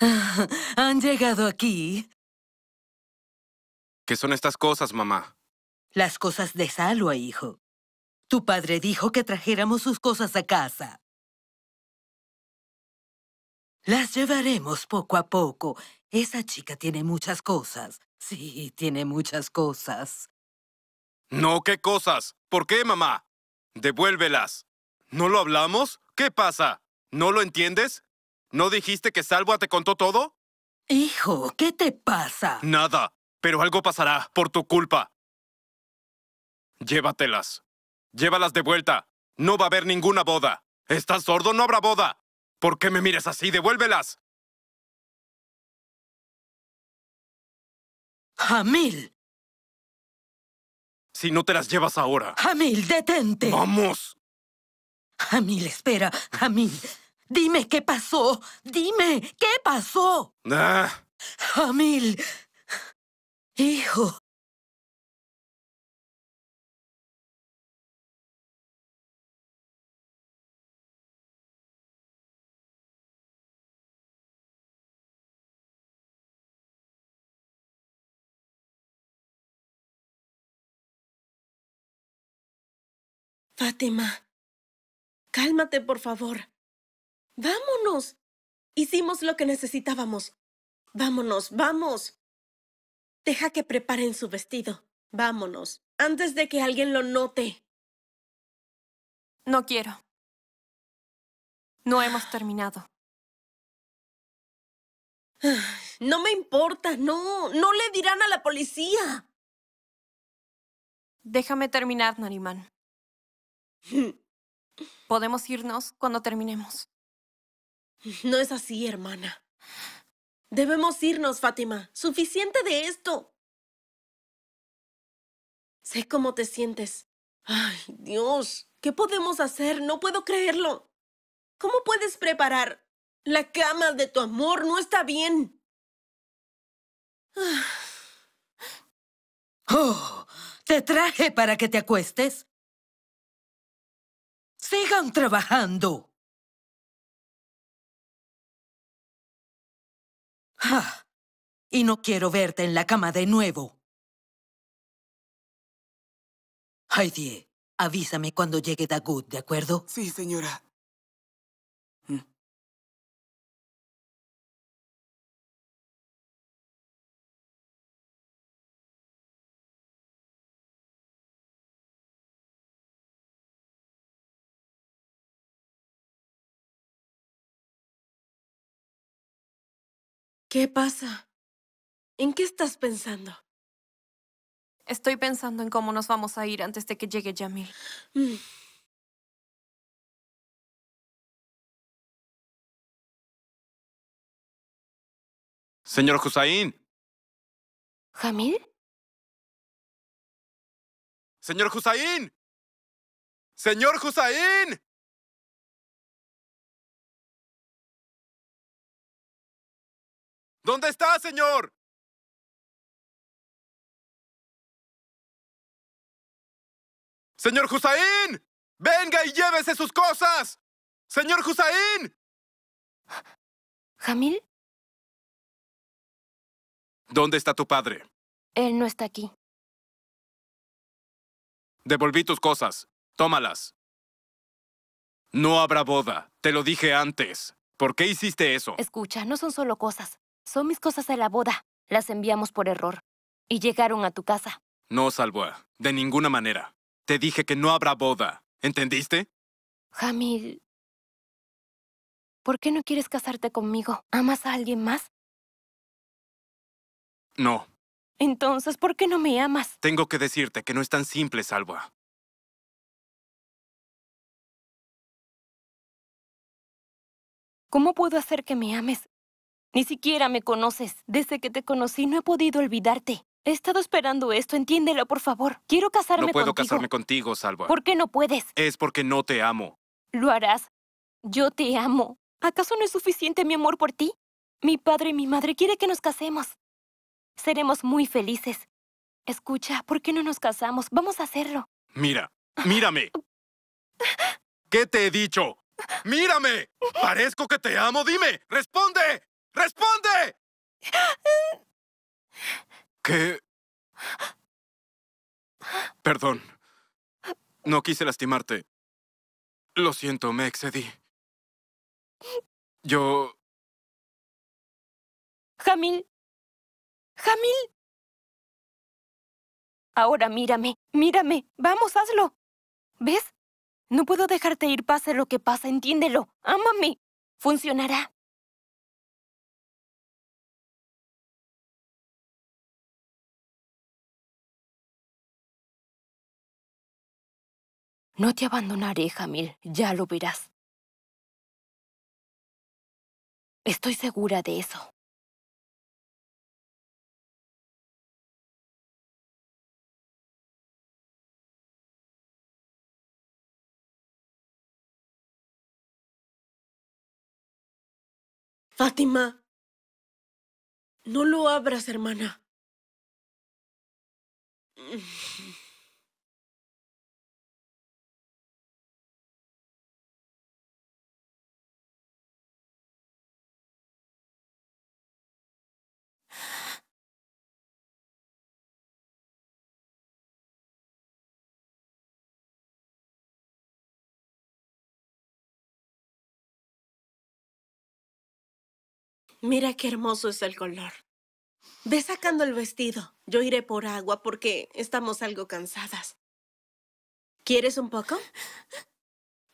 ¿Han llegado aquí? ¿Qué son estas cosas, mamá? Las cosas de Salwa, hijo. Tu padre dijo que trajéramos sus cosas a casa. Las llevaremos poco a poco. Esa chica tiene muchas cosas. Sí, tiene muchas cosas. No, ¿qué cosas? ¿Por qué, mamá? Devuélvelas. ¿No lo hablamos? ¿Qué pasa? ¿No lo entiendes? ¿No dijiste que Salva te contó todo? Hijo, ¿qué te pasa? Nada, pero algo pasará por tu culpa. Llévatelas. Llévalas de vuelta. No va a haber ninguna boda. ¿Estás sordo? No habrá boda. ¿Por qué me mires así? Devuélvelas. Jamil. Si no te las llevas ahora. Jamil, detente. ¡Vamos! Jamil, espera. Jamil, dime qué pasó. Dime, ¿qué pasó? Ah, Jamil. Hijo. Fátima, cálmate, por favor. Vámonos. Hicimos lo que necesitábamos. Vámonos, vamos. Deja que preparen su vestido. Vámonos, antes de que alguien lo note. No quiero. No hemos terminado. No me importa, no. No le dirán a la policía. Déjame terminar, Nariman. Podemos irnos cuando terminemos. No es así, hermana. Debemos irnos, Fátima. Suficiente de esto. Sé cómo te sientes. Ay, Dios. ¿Qué podemos hacer? No puedo creerlo. ¿Cómo puedes preparar? La cama de tu amor no está bien. Ah, Oh, ¿te traje para que te acuestes? Sigan trabajando. Ah, y no quiero verte en la cama de nuevo. Heidi, avísame cuando llegue Dagut, ¿de acuerdo? Sí, señora. ¿Qué pasa? ¿En qué estás pensando? Estoy pensando en cómo nos vamos a ir antes de que llegue Yamil. Mm, señor Hussain. ¿Jamil? Señor Hussain. Señor Hussain. ¿Dónde está, señor? Señor Hussain. Venga y llévese sus cosas. Señor Hussain. ¿Jamil? ¿Dónde está tu padre? Él no está aquí. Devolví tus cosas. Tómalas. No habrá boda. Te lo dije antes. ¿Por qué hiciste eso? Escucha, no son solo cosas. Son mis cosas de la boda. Las enviamos por error. Y llegaron a tu casa. No, Salvoa. De ninguna manera. Te dije que no habrá boda. ¿Entendiste? Jamil. ¿Por qué no quieres casarte conmigo? ¿Amas a alguien más? No. Entonces, ¿por qué no me amas? Tengo que decirte que no es tan simple, Salvoa. ¿Cómo puedo hacer que me ames? Ni siquiera me conoces. Desde que te conocí no he podido olvidarte. He estado esperando esto, entiéndelo, por favor. Quiero casarme No puedo contigo. casarme contigo, Salvoa. ¿Por qué no puedes? Es porque no te amo. Lo harás. Yo te amo. ¿Acaso no es suficiente mi amor por ti? Mi padre y mi madre quieren que nos casemos. Seremos muy felices. Escucha, ¿por qué no nos casamos? Vamos a hacerlo. Mira, mírame. ¿Qué te he dicho? ¡Mírame! ¿Parezco que te amo? Dime, responde. ¡Responde! ¿Qué? Perdón. No quise lastimarte. Lo siento, me excedí. Yo... Jamil. Jamil. Ahora mírame, mírame. Vamos, hazlo. ¿Ves? No puedo dejarte ir pase lo que pasa, entiéndelo. Ámame. Funcionará. No te abandonaré, Jamil. Ya lo verás. Estoy segura de eso. Fátima. No lo abras, hermana. Mira qué hermoso es el color. Ve sacando el vestido. Yo iré por agua porque estamos algo cansadas. ¿Quieres un poco?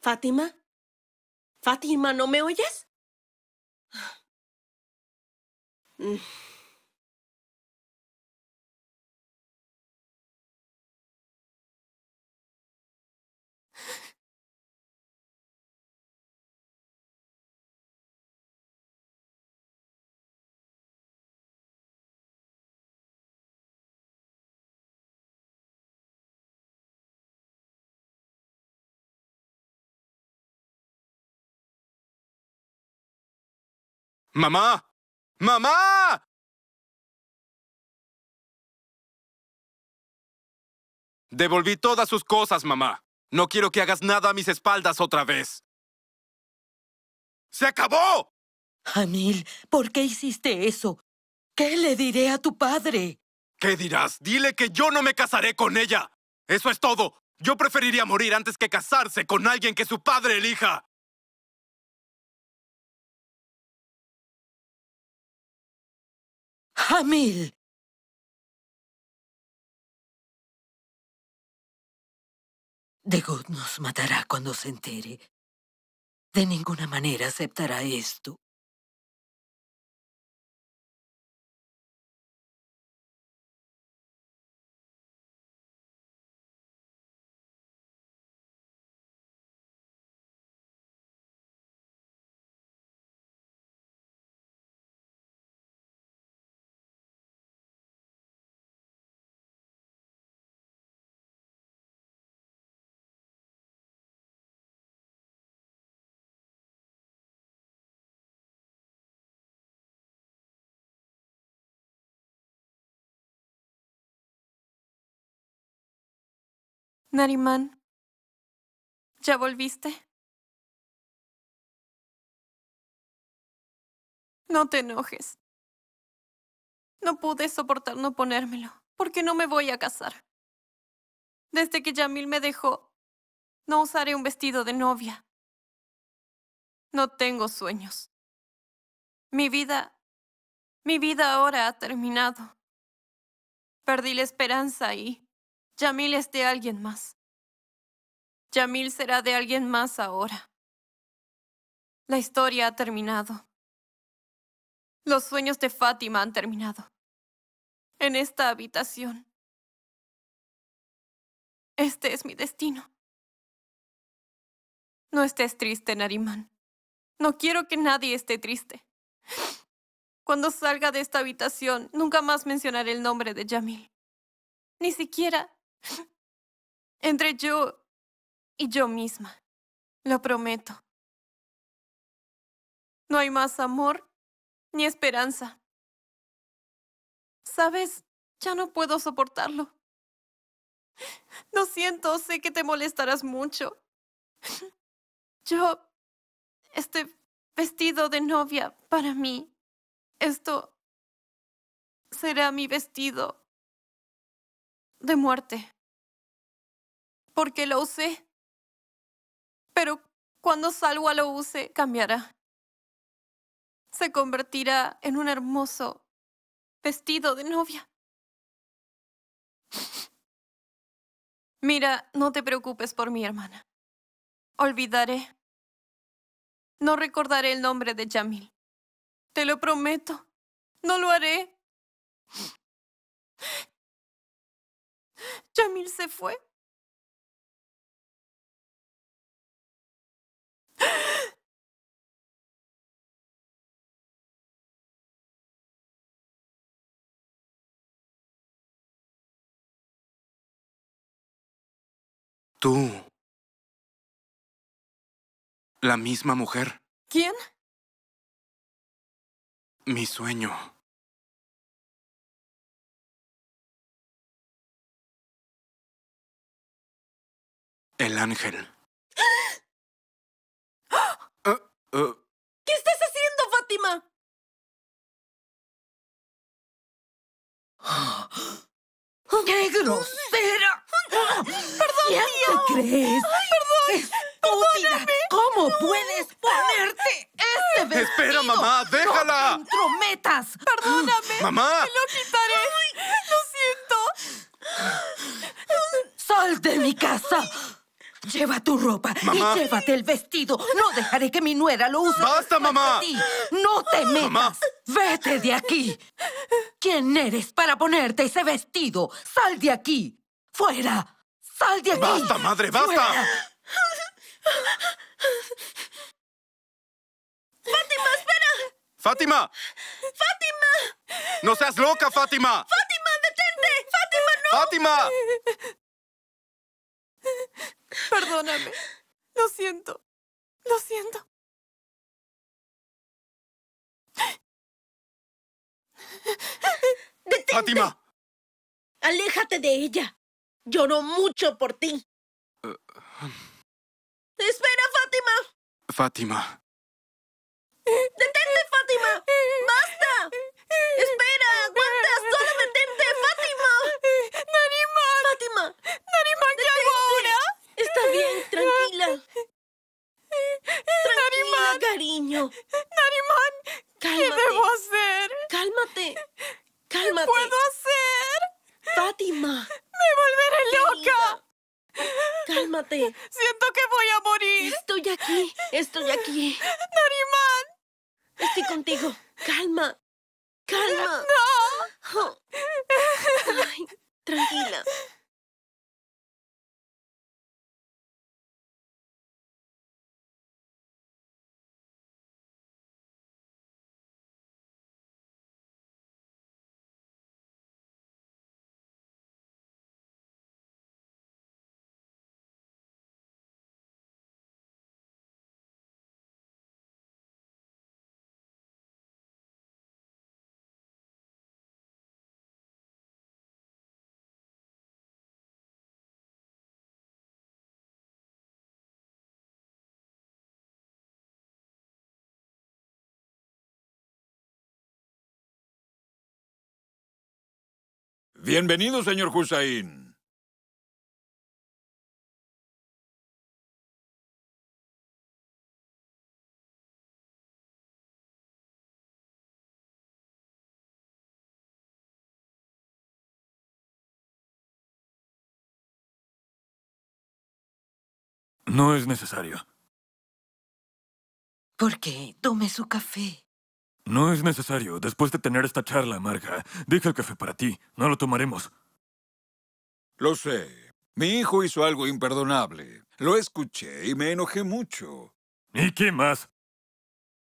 ¿Fátima? ¿Fátima, no me oyes? ¡Mamá! ¡Mamá! Devolví todas sus cosas, mamá. No quiero que hagas nada a mis espaldas otra vez. ¡Se acabó! Jamil, ¿por qué hiciste eso? ¿Qué le diré a tu padre? ¿Qué dirás? Dile que yo no me casaré con ella. Eso es todo. Yo preferiría morir antes que casarse con alguien que su padre elija. Jamil. Degut nos matará cuando se entere. De ninguna manera aceptará esto. Narimán, ¿ya volviste? No te enojes. No pude soportar no ponérmelo, porque no me voy a casar. Desde que Yamil me dejó, no usaré un vestido de novia. No tengo sueños. Mi vida, mi vida ahora ha terminado. Perdí la esperanza y Yamil es de alguien más. Yamil será de alguien más ahora. La historia ha terminado. Los sueños de Fátima han terminado. En esta habitación. Este es mi destino. No estés triste, Narimán. No quiero que nadie esté triste. Cuando salga de esta habitación, nunca más mencionaré el nombre de Yamil. Ni siquiera entre yo y yo misma. Lo prometo. No hay más amor ni esperanza. Sabes, ya no puedo soportarlo. Lo siento, sé que te molestarás mucho. Yo, este vestido de novia para mí Esto será mi vestido de muerte. Porque lo usé. Pero cuando salgo a lo use, cambiará. Se convertirá en un hermoso vestido de novia. Mira, no te preocupes por mi hermana. Olvidaré. No recordaré el nombre de Jamil. Te lo prometo. No lo haré. Jamil se fue. Tú. La misma mujer. ¿Quién? Mi sueño. El ángel. Eh, eh, ¿Qué estás haciendo, Fátima? ¡Qué grosera! ¿Quién te crees? ¡Estúpida! ¿Cómo puedes ponerte ese vestido? Espera, mamá, déjala. ¡No te entrometas! Perdóname. ¡Mamá! Lo quitaré. Lo siento. ¡Sal de mi casa! Lleva tu ropa Mamá. y llévate el vestido. No dejaré que mi nuera lo use. ¡Basta, mamá! ti. ¡No te metas! Mamá. ¡Vete de aquí! ¿Quién eres para ponerte ese vestido? ¡Sal de aquí! ¡Fuera! ¡Sal de aquí! ¡Basta, madre, basta! ¡Fuera! ¡Fátima! ¡Fátima! ¡No seas loca, Fátima! ¡Fátima, detente! ¡Fátima, no! ¡Fátima! Perdóname. Lo siento. Lo siento. ¡Detente! ¡Fátima! ¡Aléjate de ella! Lloró mucho por ti. ¡Espera, Fátima! Fátima. ¡Detente, Fátima! ¡Basta! ¡Espera! ¡Aguanta! ¡Solo detente, Fátima! Nariman. ¡Fátima! Nariman, ¿qué hago ahora? Está bien, tranquila. Tranquila, Nariman. cariño. Nariman. ¿Qué Cálmate. debo hacer? Cálmate. Cálmate. ¿Puedo hacer? Fátima. Me volveré loca. Cálmate. Bienvenido, señor Hussein. No es necesario. ¿Por qué? Tome su café. No es necesario. Después de tener esta charla amarga, deja el café para ti. No lo tomaremos. Lo sé. Mi hijo hizo algo imperdonable. Lo escuché y me enojé mucho. ¿Y qué más?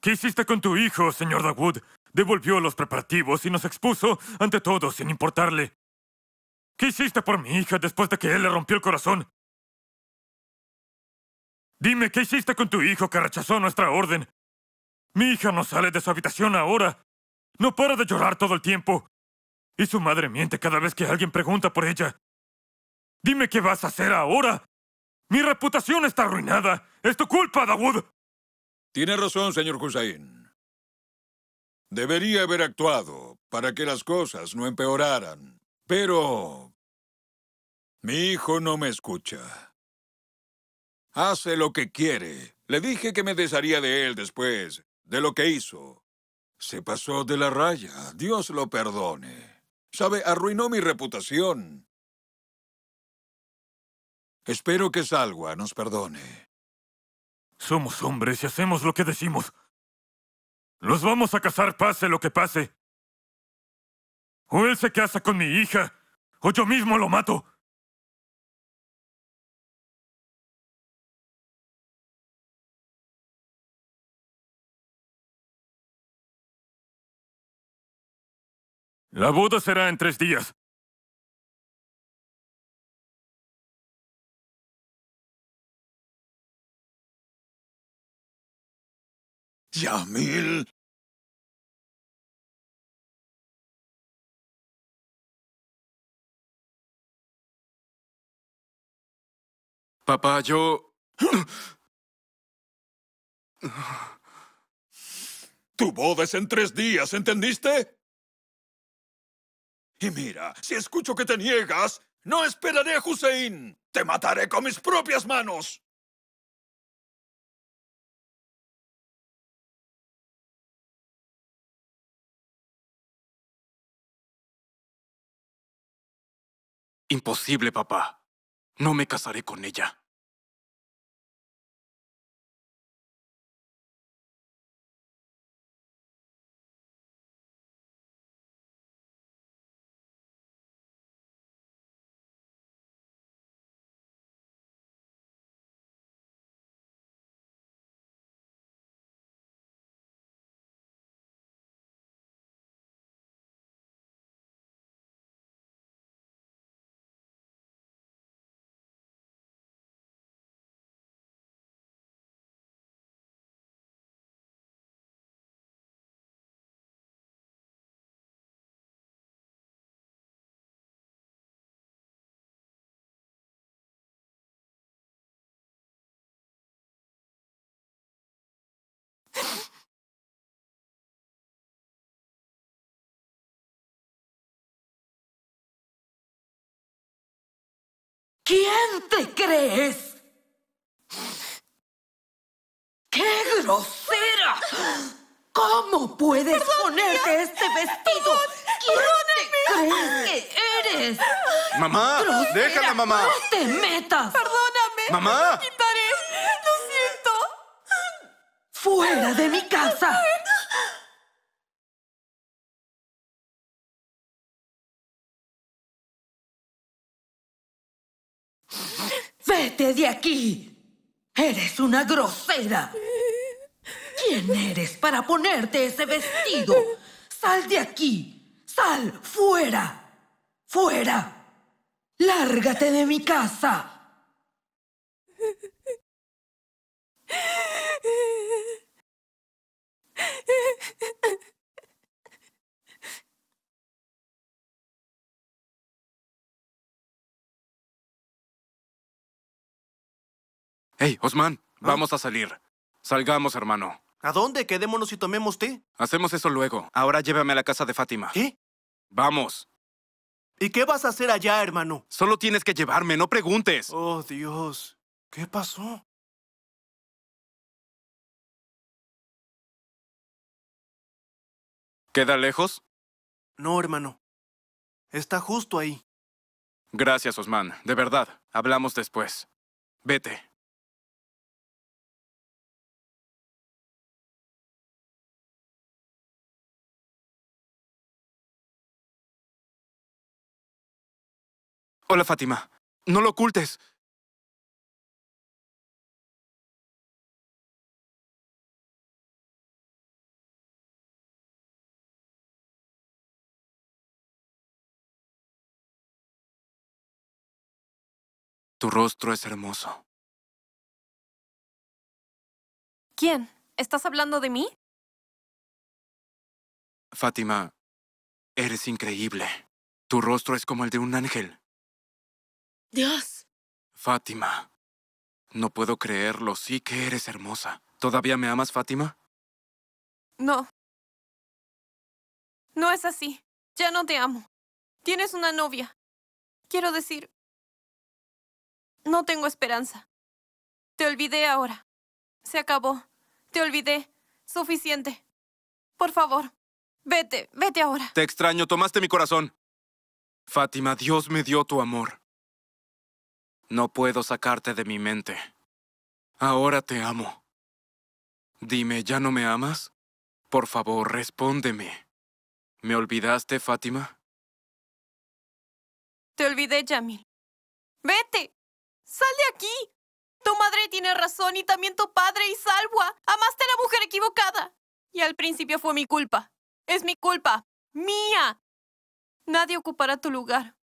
¿Qué hiciste con tu hijo, señor Dawood? Devolvió los preparativos y nos expuso ante todos sin importarle. ¿Qué hiciste por mi hija después de que él le rompió el corazón? Dime, ¿qué hiciste con tu hijo que rechazó nuestra orden? Mi hija no sale de su habitación ahora. No para de llorar todo el tiempo. Y su madre miente cada vez que alguien pregunta por ella. Dime qué vas a hacer ahora. Mi reputación está arruinada. Es tu culpa, Dawood. Tiene razón, señor Hussein. Debería haber actuado para que las cosas no empeoraran. Pero... Mi hijo no me escucha. Hace lo que quiere. Le dije que me desharía de él después de lo que hizo. Se pasó de la raya. Dios lo perdone. Sabe, arruinó mi reputación. Espero que Salwa nos perdone. Somos hombres y hacemos lo que decimos. Los vamos a casar pase lo que pase. O él se casa con mi hija, o yo mismo lo mato. La boda será en tres días. Yamil. Papá, yo... Tu boda es en tres días, ¿entendiste? Y mira, si escucho que te niegas, no esperaré a Hussein. Te mataré con mis propias manos. Imposible, papá. No me casaré con ella. ¿Quién te crees? ¡Qué grosera! ¿Cómo puedes ponerte este vestido? ¿Quién te crees que eres? ¡Mamá! Grosera, ¡Déjala, mamá! ¡No te metas! Perdóname. ¡Mamá! Me quitaré. Lo siento. ¡Fuera de mi casa! ¡Vete de aquí! ¡Eres una grosera! ¿Quién eres para ponerte ese vestido? ¡Sal de aquí! ¡Sal! ¡Fuera! ¡Fuera! ¡Lárgate de mi casa! Hey, Osman, vamos a salir. Salgamos, hermano. ¿A dónde? Quedémonos y tomemos té. Hacemos eso luego. Ahora llévame a la casa de Fátima. ¿Qué? Vamos. ¿Y qué vas a hacer allá, hermano? Solo tienes que llevarme, no preguntes. Oh, Dios. ¿Qué pasó? ¿Queda lejos? No, hermano. Está justo ahí. Gracias, Osman. De verdad. Hablamos después. Vete. Hola, Fátima. No lo ocultes. Tu rostro es hermoso. ¿Quién? ¿Estás hablando de mí? Fátima, eres increíble. Tu rostro es como el de un ángel. Dios. Fátima. No puedo creerlo, sí que eres hermosa. ¿Todavía me amas, Fátima? No. No es así. Ya no te amo. Tienes una novia. Quiero decir, no tengo esperanza. Te olvidé ahora. Se acabó. Te olvidé. Suficiente. Por favor, vete, vete ahora. Te extraño, tomaste mi corazón. Fátima, Dios me dio tu amor. No puedo sacarte de mi mente. Ahora te amo. Dime, ¿ya no me amas? Por favor, respóndeme. ¿Me olvidaste, Fátima? Te olvidé, Jamil. ¡Vete! ¡Sal de aquí! Tu madre tiene razón y también tu padre y Salwa. Amaste a la mujer equivocada. Y al principio fue mi culpa. Es mi culpa. Mía. Nadie ocupará tu lugar.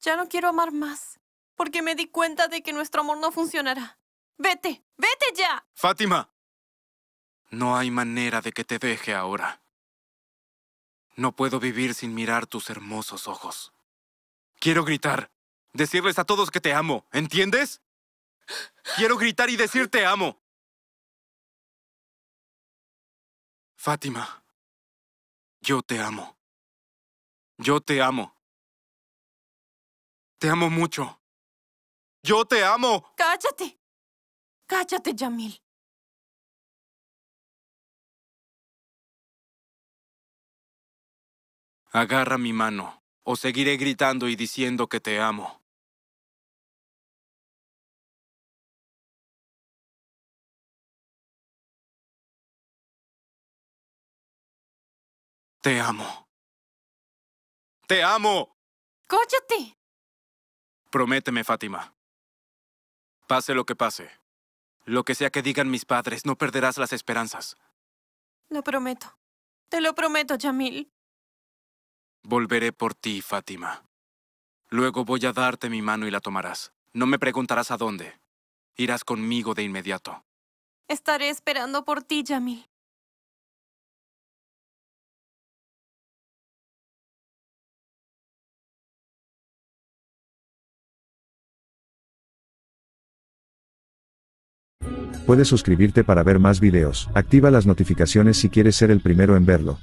Ya no quiero amar más, porque me di cuenta de que nuestro amor no funcionará. Vete, vete ya. Fátima. No hay manera de que te deje ahora. No puedo vivir sin mirar tus hermosos ojos. Quiero gritar, decirles a todos que te amo, ¿entiendes? Quiero gritar y decir te amo. Fátima, yo te amo. Yo te amo. Te amo mucho. Yo te amo. Cállate. Cállate, Jamil. Agarra mi mano, o seguiré gritando y diciendo que te amo. Te amo. ¡Te amo! Cállate. Prométeme, Fátima. Pase lo que pase. Lo que sea que digan mis padres, no perderás las esperanzas. Lo prometo. Te lo prometo, Jamil. Volveré por ti, Fátima. Luego voy a darte mi mano y la tomarás. No me preguntarás a dónde. Irás conmigo de inmediato. Estaré esperando por ti, Jamil. Puedes suscribirte para ver más videos. Activa las notificaciones si quieres ser el primero en verlo.